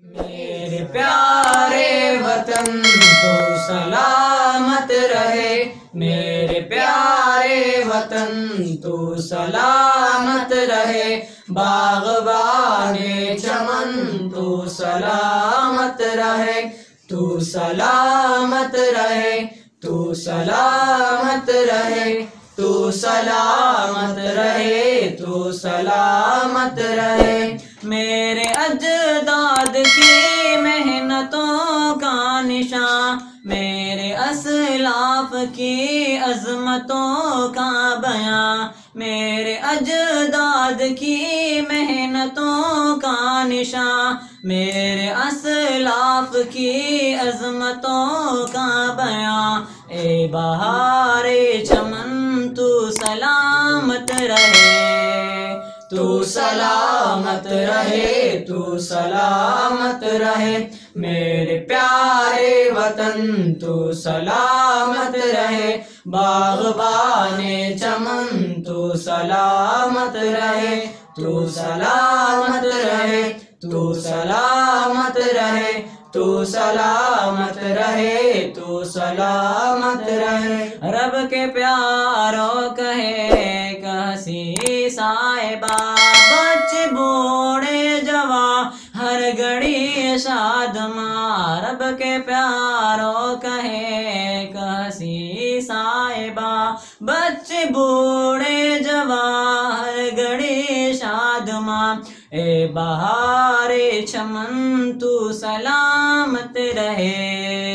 میرے پیارے وطن، تو سلامت رہے۔ میرے پیارے وطن، تو سلامت رہے۔ باغبان چمن، تو سلامت رہے۔ تو سلامت رہے، تو سلامت رہے۔ تو سلامت رہے، تو سلامت رہے۔ میرے اجداد کی محنتوں کا نشان، میرے اسلاف کی عظمتوں کا بیان، میرے اجداد کی محنتوں کا نشان، میرے اسلاف کی عظمتوں کا بیان۔ اے بہار چمن، تو سلامت رہے۔ سلامت رہے، تو سلامت رہے۔ میرے پیارے وطن، تو سلامت رہے۔ باغبان چمن، تو سلامت رہے۔ تو سلامت رہے، تو سلامت رہے۔ تو سلامت رہے، تو سلامت رہے۔ رب کے پیاروں کہے کسی صاحبہ۔ شاد شاد رب کے پیارو کہے، کسی صاحبہ بچ بوڑھے جوار گڑی شاد ماں اے بہار چمن، تو سلامت رہے۔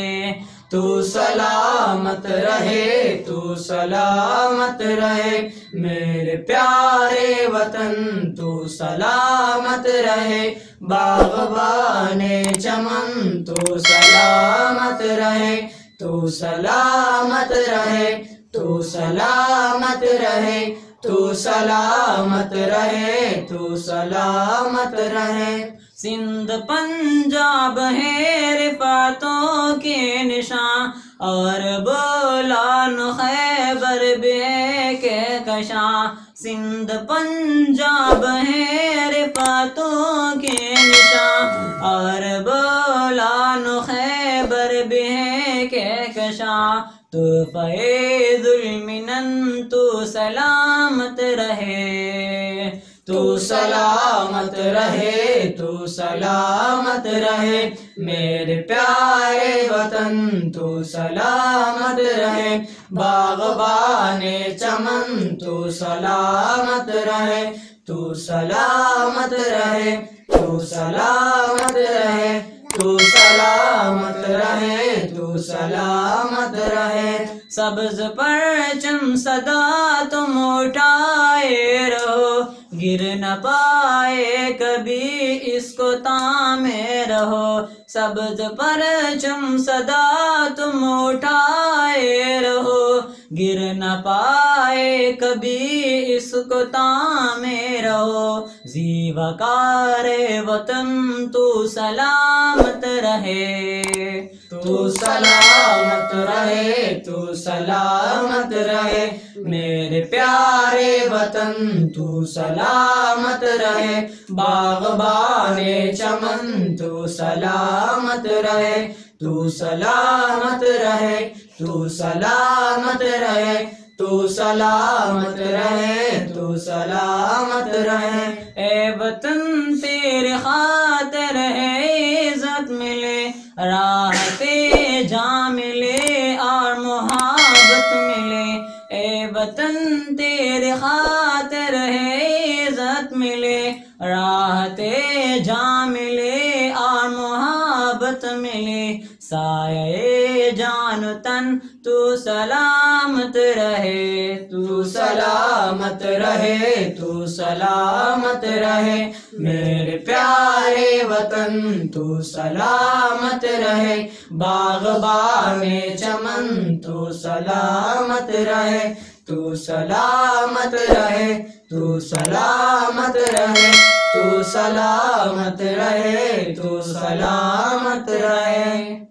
تو سلامت رہے، تو سلامت رہے۔ میرے پیارے وطن، تو سلامت رہے۔ باغبان چمن، تو سلامت رہے۔ تو سلامت رہے، تو سلامت رہے۔ تو سلامت رہے، تو سلامت رہے۔ سندھ، پنجاب ہے رفاتوں کے نشان اور بولان خیبر، بے کے کشاں۔ سندھ، پنجاب ہے رفاتوں کے نشان اور بولان خیبر، بے کے کشاں تو فیض المنن تو سلامت رہے۔ تو سلامت رہے، تو سلامت رہے۔ میرے پیارے وطن، تو سلامت رہے۔ باغبان چمن، تو سلامت رہے۔ تو سلامت رہے، تو سلامت رہے۔ تو سلامت رہے، تو سلامت رہے۔ سبز پرچم صدا تم اٹھائے رہو۔ گر نہ پائے کبھی اس کو تامے رہو۔ سبز پرچم صدا تم اٹھائے رہو۔ گر نہ پائے کبھی اس کو تامے رہو۔ زیوہ کار وطن تو سلامت رہے۔ تو سلامت رہے، تو سلامت رہے۔ میرے پیارے وطن، تو سلامت رہے۔ باغبان چمن، تو سلامت رہے۔ تو سلامت رہے، تو سلامت رہے۔ تو سلامت رہے، تو سلامت رہے۔ اے وطن، تیرے خاطر ہے عزت ملے۔ راحت وطن تیرے خاطر ہے عزت ملے، راحت جا ملے اور محبت ملے۔ سایہ جان تن، تو سلامت رہے، تو سلامت رہے، تو سلامت رہے۔ میرے پیارے وطن، تو سلامت رہے۔ باغبان چمن، تو سلامت رہے۔ تو سلامت رہے تو سلامت رہے تو سلامت رہے تو سلامت رہے۔